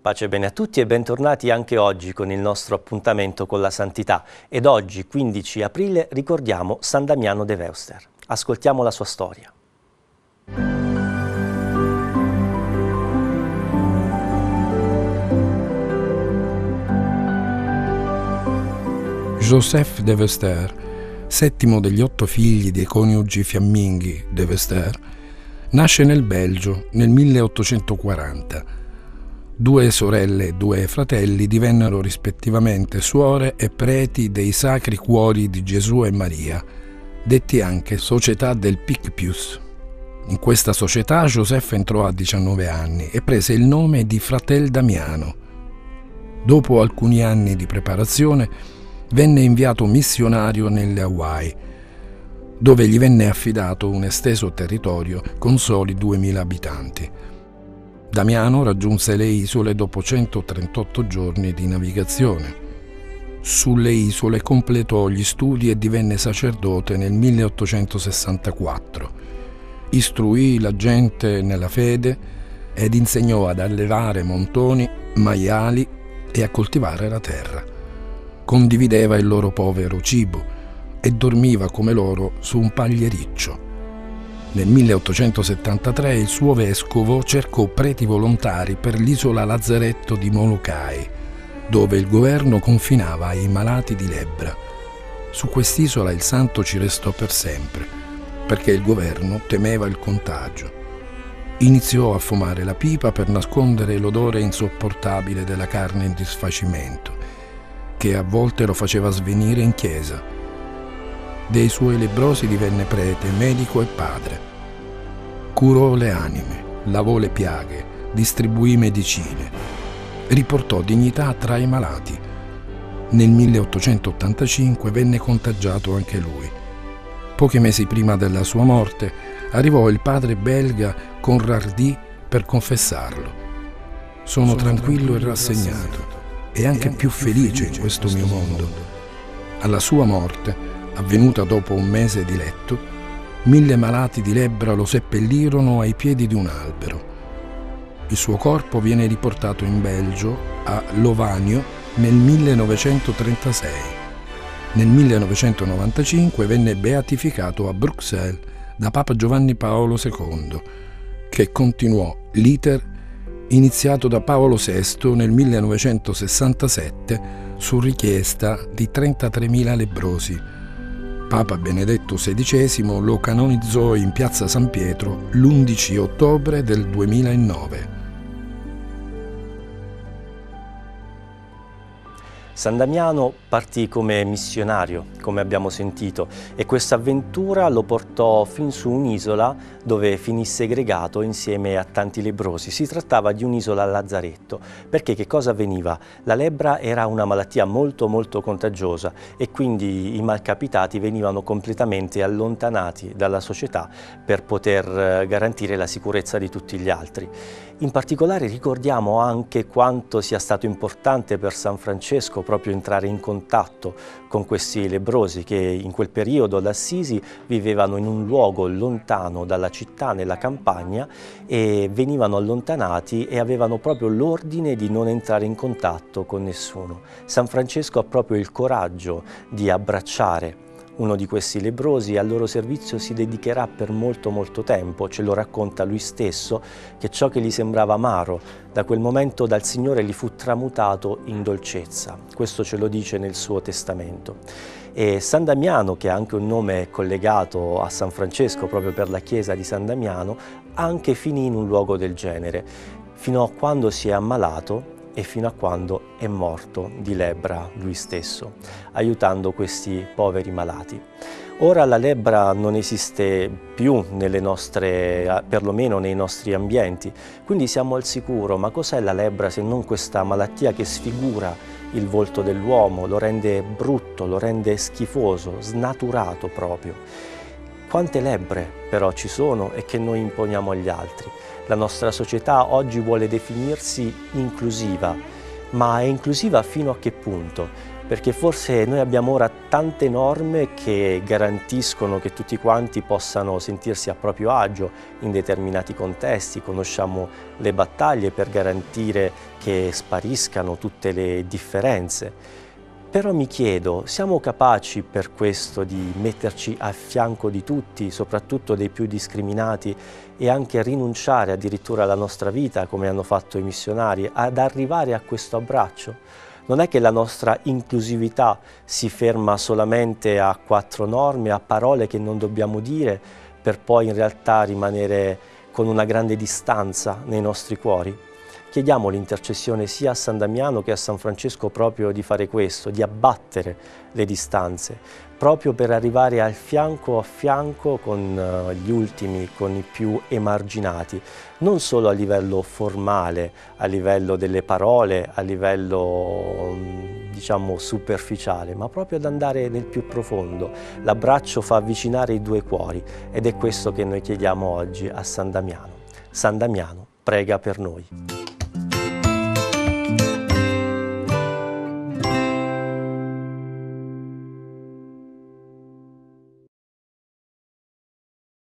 Pace bene a tutti e bentornati anche oggi con il nostro appuntamento con la santità. Ed oggi, 15 aprile, ricordiamo San Damiano de Veuster. Ascoltiamo la sua storia. Joseph de Vester, settimo degli otto figli dei coniugi fiamminghi de Vester, nasce nel Belgio nel 1840. Due sorelle e due fratelli divennero rispettivamente suore e preti dei Sacri Cuori di Gesù e Maria, detti anche Società del Picpius. In questa società Joseph entrò a 19 anni e prese il nome di Fratel Damiano. Dopo alcuni anni di preparazione, venne inviato missionario nelle Hawaii, dove gli venne affidato un esteso territorio con soli 2000 abitanti. Damiano raggiunse le isole dopo 138 giorni di navigazione. Sulle isole completò gli studi e divenne sacerdote nel 1864. Istruì la gente nella fede ed insegnò ad allevare montoni, maiali e a coltivare la terra condivideva il loro povero cibo e dormiva come loro su un pagliericcio. Nel 1873 il suo vescovo cercò preti volontari per l'isola Lazzaretto di Molokai, dove il governo confinava ai malati di lebbra. Su quest'isola il santo ci restò per sempre, perché il governo temeva il contagio. Iniziò a fumare la pipa per nascondere l'odore insopportabile della carne in disfacimento che a volte lo faceva svenire in chiesa. Dei suoi lebrosi divenne prete, medico e padre. Curò le anime, lavò le piaghe, distribuì medicine, riportò dignità tra i malati. Nel 1885 venne contagiato anche lui. Pochi mesi prima della sua morte arrivò il padre belga Conrardi per confessarlo. Sono, Sono tranquillo, tranquillo e rassegnato e anche più felice in questo mio mondo. Alla sua morte, avvenuta dopo un mese di letto, mille malati di lebbra lo seppellirono ai piedi di un albero. Il suo corpo viene riportato in Belgio, a Lovanio, nel 1936. Nel 1995 venne beatificato a Bruxelles da Papa Giovanni Paolo II, che continuò l'iter iniziato da Paolo VI nel 1967 su richiesta di 33.000 lebrosi. Papa Benedetto XVI lo canonizzò in piazza San Pietro l'11 ottobre del 2009. San Damiano partì come missionario, come abbiamo sentito, e questa avventura lo portò fin su un'isola dove finì segregato insieme a tanti lebrosi. Si trattava di un'isola a Lazzaretto, perché che cosa avveniva? La lebbra era una malattia molto molto contagiosa e quindi i malcapitati venivano completamente allontanati dalla società per poter eh, garantire la sicurezza di tutti gli altri. In particolare ricordiamo anche quanto sia stato importante per San Francesco proprio entrare in contatto con questi lebrosi che in quel periodo ad Assisi vivevano in un luogo lontano dalla città, nella campagna e venivano allontanati e avevano proprio l'ordine di non entrare in contatto con nessuno. San Francesco ha proprio il coraggio di abbracciare uno di questi lebrosi al loro servizio si dedicherà per molto molto tempo, ce lo racconta lui stesso, che ciò che gli sembrava amaro da quel momento dal Signore gli fu tramutato in dolcezza. Questo ce lo dice nel suo testamento. E San Damiano, che ha anche un nome collegato a San Francesco proprio per la chiesa di San Damiano, anche finì in un luogo del genere, fino a quando si è ammalato e fino a quando è morto di lebbra lui stesso, aiutando questi poveri malati. Ora la lebbra non esiste più nostre, perlomeno nei nostri ambienti, quindi siamo al sicuro, ma cos'è la lebbra se non questa malattia che sfigura il volto dell'uomo, lo rende brutto, lo rende schifoso, snaturato proprio. Quante lebbre però ci sono e che noi imponiamo agli altri. La nostra società oggi vuole definirsi inclusiva, ma è inclusiva fino a che punto? perché forse noi abbiamo ora tante norme che garantiscono che tutti quanti possano sentirsi a proprio agio in determinati contesti, conosciamo le battaglie per garantire che spariscano tutte le differenze. Però mi chiedo, siamo capaci per questo di metterci a fianco di tutti, soprattutto dei più discriminati, e anche rinunciare addirittura alla nostra vita, come hanno fatto i missionari, ad arrivare a questo abbraccio? non è che la nostra inclusività si ferma solamente a quattro norme, a parole che non dobbiamo dire, per poi in realtà rimanere con una grande distanza nei nostri cuori. Chiediamo l'intercessione sia a San Damiano che a San Francesco proprio di fare questo, di abbattere le distanze, proprio per arrivare al fianco a fianco con eh, gli ultimi, con i più emarginati, non solo a livello formale, a livello delle parole, a livello mm, diciamo superficiale, ma proprio ad andare nel più profondo. L'abbraccio fa avvicinare i due cuori ed è questo che noi chiediamo oggi a San Damiano. San Damiano, prega per noi.